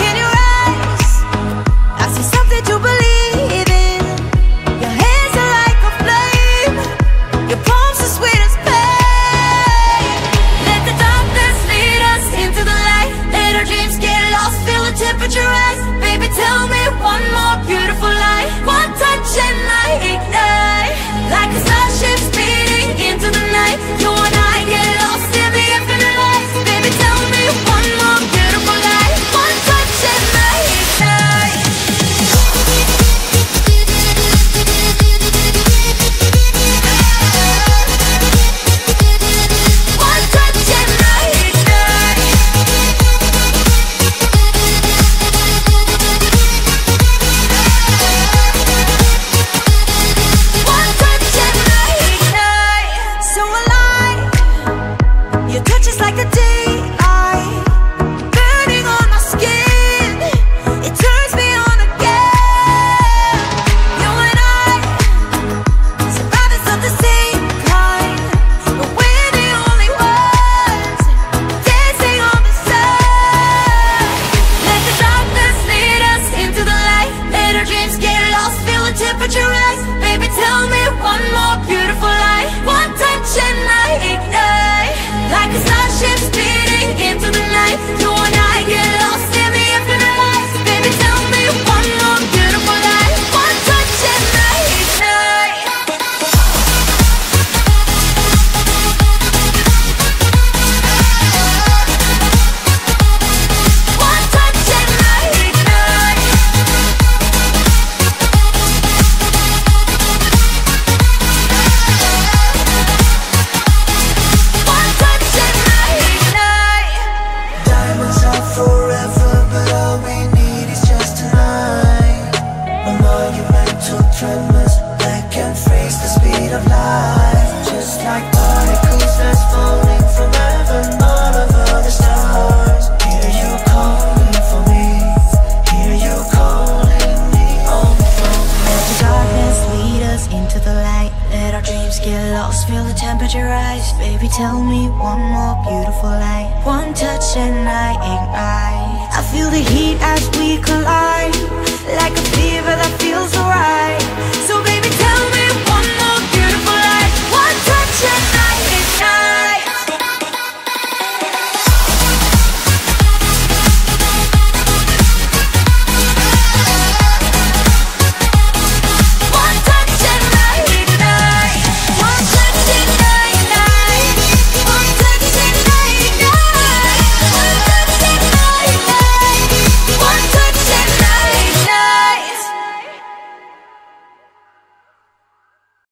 In your eyes I see something to believe in. Your hands are like a flame Your palms are sweet as pain. Let the darkness lead us into the light. Let our dreams get lost, feel the temperature rise. Baby, tell me one more beautiful lie. One touch and future tremors that can freeze the speed of light Just like particles that's falling from heaven all over the stars. Hear you calling for me, hear you calling me. On the phone Let the darkness lead us into the light. Let our dreams get lost, feel the temperature rise. Baby tell me one more beautiful light One touch and I ignite. I feel the heat